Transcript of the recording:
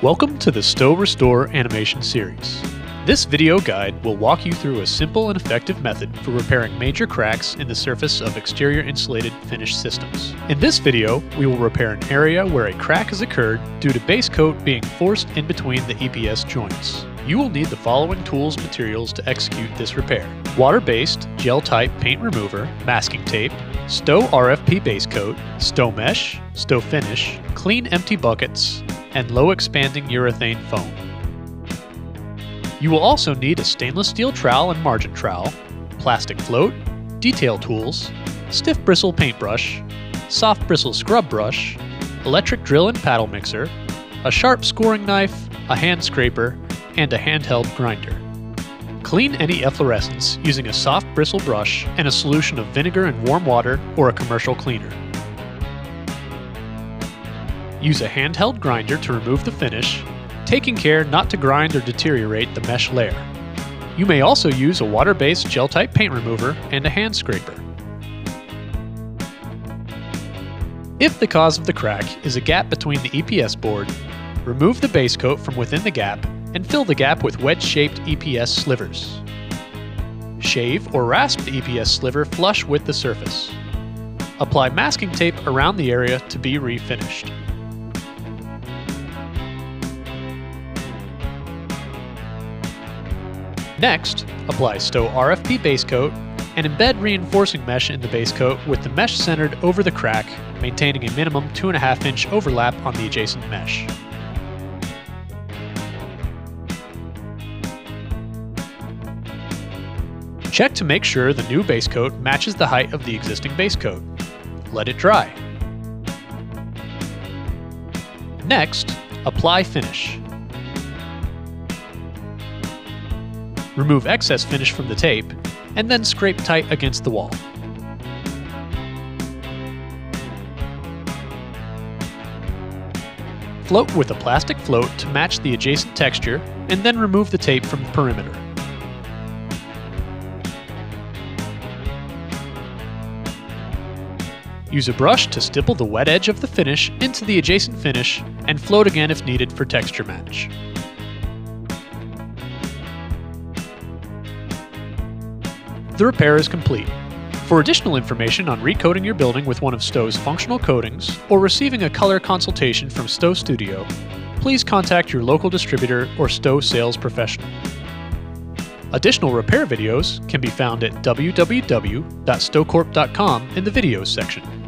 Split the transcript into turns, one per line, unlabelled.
Welcome to the Sto Restore animation series. This video guide will walk you through a simple and effective method for repairing major cracks in the surface of exterior insulated finished systems. In this video, we will repair an area where a crack has occurred due to base coat being forced in between the EPS joints. You will need the following tools materials to execute this repair. Water-based, gel-type paint remover, masking tape, Sto RFP base coat, Sto mesh, Sto finish, clean empty buckets, and low expanding urethane foam. You will also need a stainless steel trowel and margin trowel, plastic float, detail tools, stiff bristle paintbrush, soft bristle scrub brush, electric drill and paddle mixer, a sharp scoring knife, a hand scraper, and a handheld grinder. Clean any efflorescence using a soft bristle brush and a solution of vinegar and warm water or a commercial cleaner. Use a handheld grinder to remove the finish taking care not to grind or deteriorate the mesh layer. You may also use a water-based gel-type paint remover and a hand scraper. If the cause of the crack is a gap between the EPS board, remove the base coat from within the gap and fill the gap with wedge-shaped EPS slivers. Shave or rasp the EPS sliver flush with the surface. Apply masking tape around the area to be refinished. Next, apply Sto RFP base coat and embed reinforcing mesh in the base coat with the mesh centered over the crack, maintaining a minimum 2.5 inch overlap on the adjacent mesh. Check to make sure the new base coat matches the height of the existing base coat. Let it dry. Next, apply finish. Remove excess finish from the tape, and then scrape tight against the wall. Float with a plastic float to match the adjacent texture, and then remove the tape from the perimeter. Use a brush to stipple the wet edge of the finish into the adjacent finish, and float again if needed for texture match. The repair is complete. For additional information on recoating your building with one of Sto's functional coatings or receiving a color consultation from Sto Studio, please contact your local distributor or Sto sales professional. Additional repair videos can be found at www.stocorp.com in the videos section.